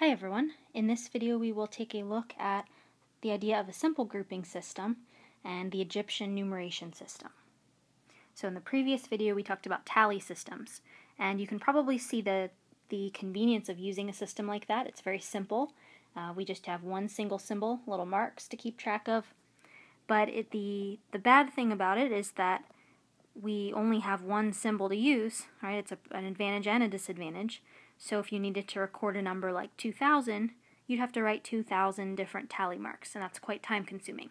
Hi everyone. In this video we will take a look at the idea of a simple grouping system and the Egyptian numeration system. So in the previous video we talked about tally systems and you can probably see the, the convenience of using a system like that. It's very simple. Uh, we just have one single symbol, little marks to keep track of. But it, the, the bad thing about it is that we only have one symbol to use, right? It's a, an advantage and a disadvantage. So if you needed to record a number like 2000, you'd have to write 2000 different tally marks, and that's quite time consuming.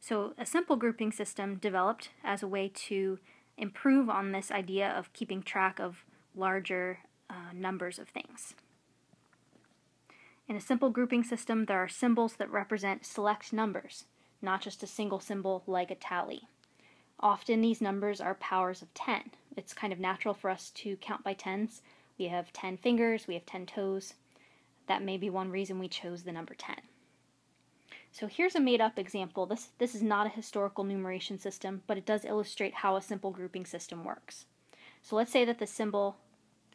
So a simple grouping system developed as a way to improve on this idea of keeping track of larger uh, numbers of things. In a simple grouping system, there are symbols that represent select numbers, not just a single symbol like a tally. Often these numbers are powers of 10. It's kind of natural for us to count by tens, we have 10 fingers, we have 10 toes. That may be one reason we chose the number 10. So here's a made-up example. This, this is not a historical numeration system, but it does illustrate how a simple grouping system works. So let's say that the symbol,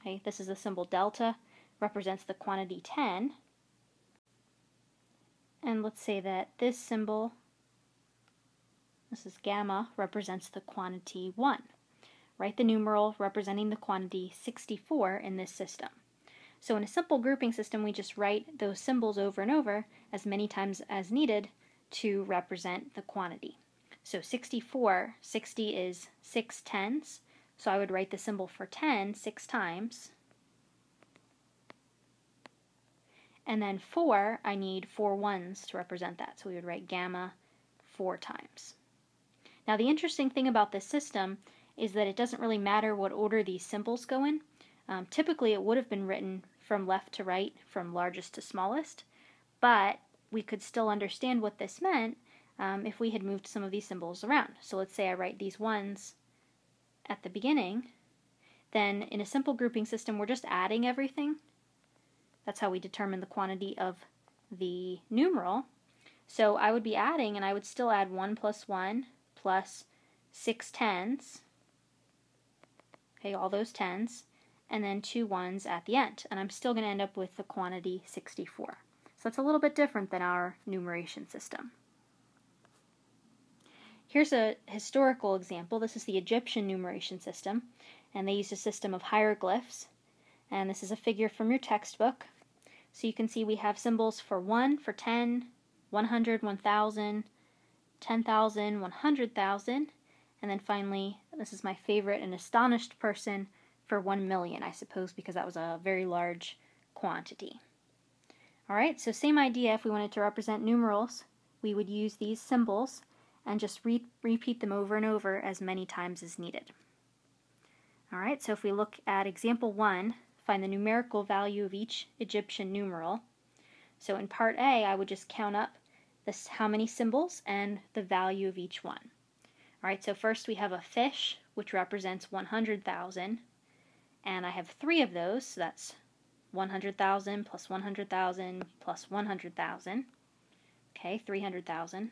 okay, this is the symbol delta, represents the quantity 10. And let's say that this symbol, this is gamma, represents the quantity 1. Write the numeral representing the quantity 64 in this system. So in a simple grouping system, we just write those symbols over and over as many times as needed to represent the quantity. So 64, 60 is 6 tens, so I would write the symbol for 10 six times. And then 4, I need four ones to represent that, so we would write gamma four times. Now the interesting thing about this system is that it doesn't really matter what order these symbols go in. Um, typically, it would have been written from left to right, from largest to smallest, but we could still understand what this meant um, if we had moved some of these symbols around. So let's say I write these ones at the beginning, then in a simple grouping system, we're just adding everything. That's how we determine the quantity of the numeral. So I would be adding, and I would still add 1 plus 1 plus 6 tens okay, all those tens, and then two ones at the end. And I'm still going to end up with the quantity 64. So that's a little bit different than our numeration system. Here's a historical example. This is the Egyptian numeration system, and they used a system of hieroglyphs. And this is a figure from your textbook. So you can see we have symbols for 1, for 10, 100, 1,000, 10,000, 100,000, and then finally, this is my favorite, an astonished person for 1 million, I suppose, because that was a very large quantity. Alright, so same idea, if we wanted to represent numerals, we would use these symbols and just re repeat them over and over as many times as needed. Alright, so if we look at example 1, find the numerical value of each Egyptian numeral. So in part A, I would just count up this how many symbols and the value of each one. Alright, so first we have a fish, which represents 100,000. And I have three of those, so that's 100,000 plus 100,000 plus 100,000. Okay, 300,000.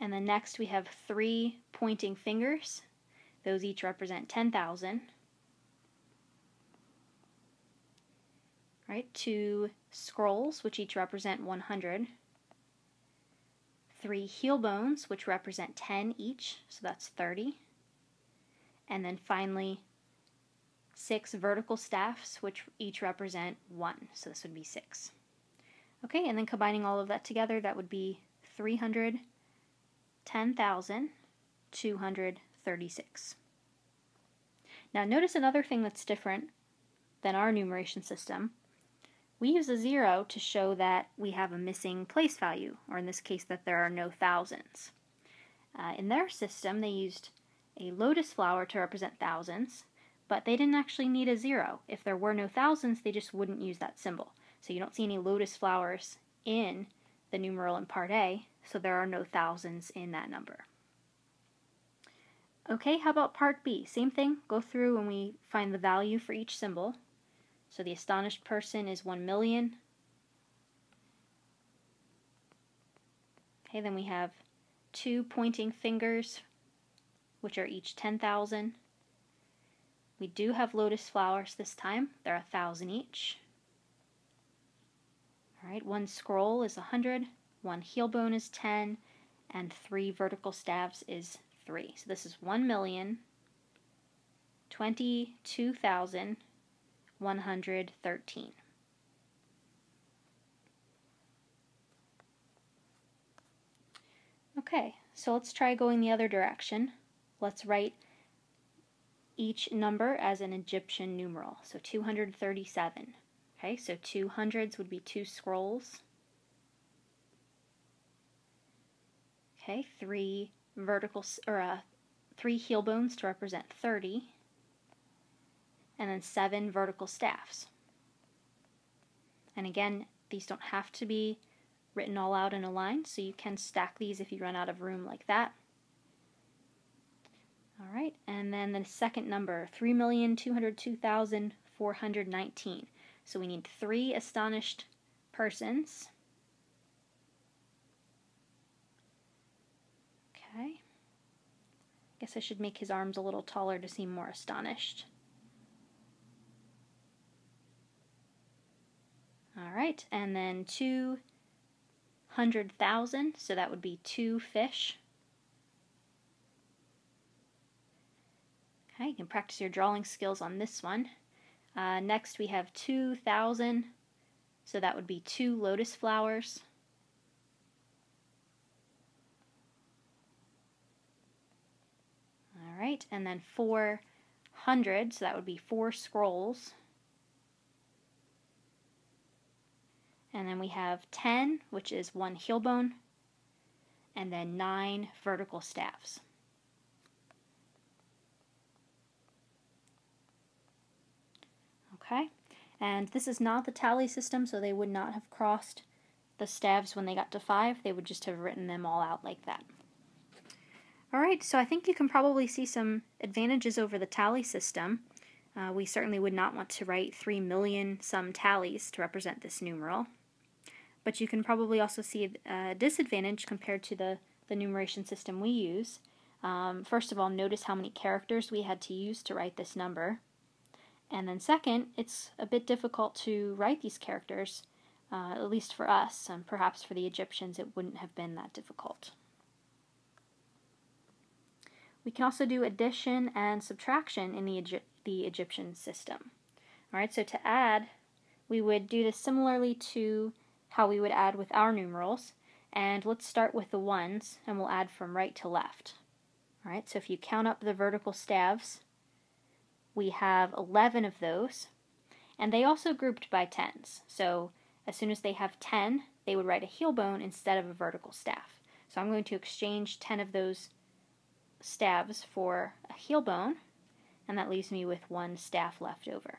And then next we have three pointing fingers. Those each represent 10,000. Right, two scrolls, which each represent 100 three heel bones, which represent 10 each, so that's 30. And then finally, six vertical staffs, which each represent 1, so this would be 6. Okay, and then combining all of that together, that would be 310,236. Now notice another thing that's different than our numeration system we use a zero to show that we have a missing place value, or in this case that there are no thousands. Uh, in their system, they used a lotus flower to represent thousands, but they didn't actually need a zero. If there were no thousands, they just wouldn't use that symbol. So you don't see any lotus flowers in the numeral in part A, so there are no thousands in that number. Okay, how about part B? Same thing, go through and we find the value for each symbol. So the astonished person is 1 million. Okay, then we have two pointing fingers, which are each 10,000. We do have lotus flowers this time. They're a thousand each. All right, one scroll is a one heel bone is ten, and three vertical staves is three. So this is one million twenty-two thousand one hundred thirteen. Okay, so let's try going the other direction. Let's write each number as an Egyptian numeral. So 237. Okay, so two hundreds would be two scrolls. Okay, three vertical or uh, three heel bones to represent 30, and then seven vertical staffs. And again, these don't have to be written all out in a line, so you can stack these if you run out of room like that. All right, and then the second number, 3,202,419. So we need three astonished persons. Okay. I guess I should make his arms a little taller to seem more astonished. All right, and then two hundred thousand, so that would be two fish. Okay, you can practice your drawing skills on this one. Uh, next we have 2,000, so that would be two lotus flowers. All right, and then 400, so that would be four scrolls. And then we have 10, which is one heel bone, and then nine vertical staves. Okay, and this is not the tally system, so they would not have crossed the staves when they got to five. They would just have written them all out like that. Alright, so I think you can probably see some advantages over the tally system. Uh, we certainly would not want to write 3 million some tallies to represent this numeral. But you can probably also see a disadvantage compared to the, the numeration system we use. Um, first of all, notice how many characters we had to use to write this number. And then second, it's a bit difficult to write these characters, uh, at least for us, and perhaps for the Egyptians it wouldn't have been that difficult. We can also do addition and subtraction in the, Egy the Egyptian system. Alright, so to add, we would do this similarly to how we would add with our numerals. And let's start with the ones, and we'll add from right to left. Alright, so if you count up the vertical staves, we have 11 of those, and they also grouped by tens. So as soon as they have 10, they would write a heel bone instead of a vertical staff. So I'm going to exchange 10 of those staves for a heel bone, and that leaves me with one staff left over.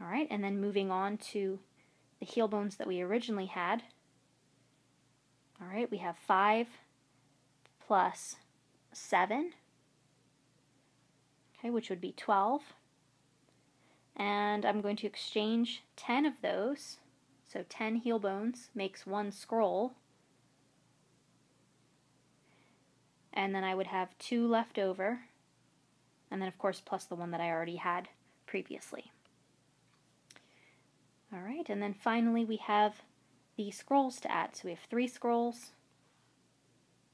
All right, and then moving on to the heel bones that we originally had. All right, we have 5 plus 7 okay, which would be 12. And I'm going to exchange 10 of those. So 10 heel bones makes one scroll. And then I would have two left over. And then, of course, plus the one that I already had previously. All right, and then finally we have the scrolls to add. So we have three scrolls.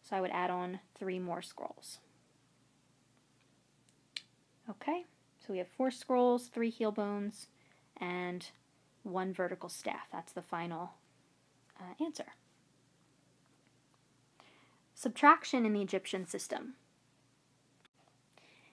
So I would add on three more scrolls. Okay, so we have four scrolls, three heel bones, and one vertical staff. That's the final uh, answer. Subtraction in the Egyptian system.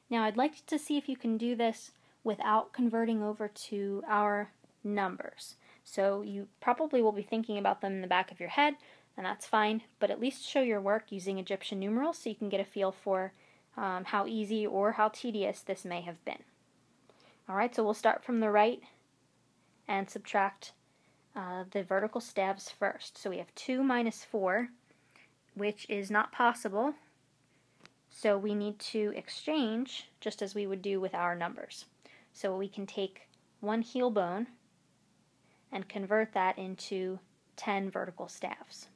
Now I'd like to see if you can do this without converting over to our numbers. So you probably will be thinking about them in the back of your head, and that's fine, but at least show your work using Egyptian numerals so you can get a feel for um, how easy or how tedious this may have been. Alright, so we'll start from the right and subtract uh, the vertical stabs first. So we have 2 minus 4, which is not possible, so we need to exchange just as we would do with our numbers. So we can take one heel bone and convert that into 10 vertical staffs.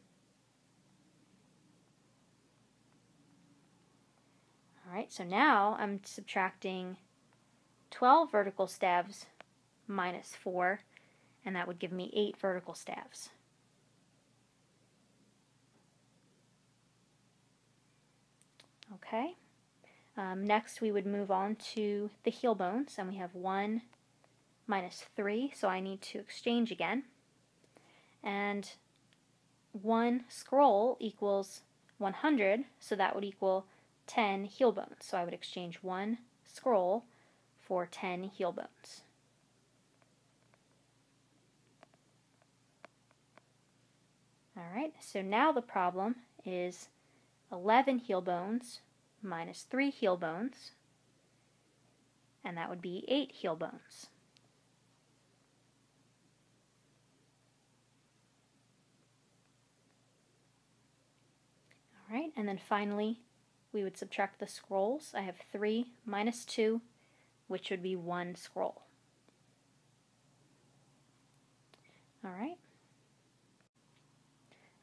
Alright, so now I'm subtracting 12 vertical stabs minus 4, and that would give me 8 vertical stabs. Okay. Um, next, we would move on to the heel bones, and we have 1 minus 3, so I need to exchange again. And 1 scroll equals 100, so that would equal 10 heel bones. So I would exchange 1 scroll for 10 heel bones. Alright, so now the problem is 11 heel bones minus 3 heel bones, and that would be 8 heel bones. Alright, and then finally we would subtract the scrolls. I have 3 minus 2, which would be 1 scroll. Alright.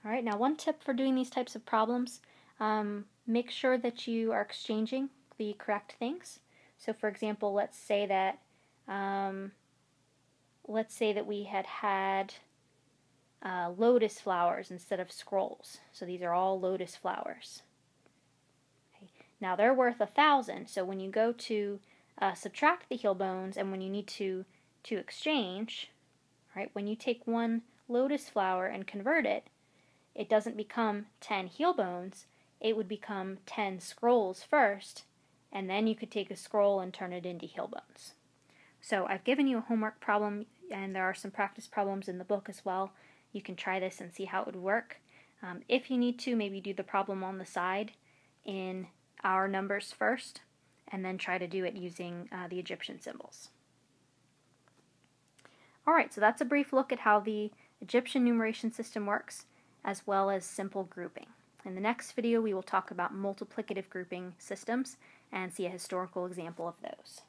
Alright, now one tip for doing these types of problems, um, make sure that you are exchanging the correct things. So for example, let's say that, um, let's say that we had had uh, lotus flowers instead of scrolls. So these are all lotus flowers. Okay. Now they're worth a thousand, so when you go to uh, subtract the heel bones and when you need to, to exchange, right, when you take one lotus flower and convert it, it doesn't become 10 heel bones, it would become 10 scrolls first, and then you could take a scroll and turn it into heel bones. So I've given you a homework problem, and there are some practice problems in the book as well. You can try this and see how it would work. Um, if you need to, maybe do the problem on the side in our numbers first, and then try to do it using uh, the Egyptian symbols. Alright, so that's a brief look at how the Egyptian numeration system works as well as simple grouping. In the next video, we will talk about multiplicative grouping systems and see a historical example of those.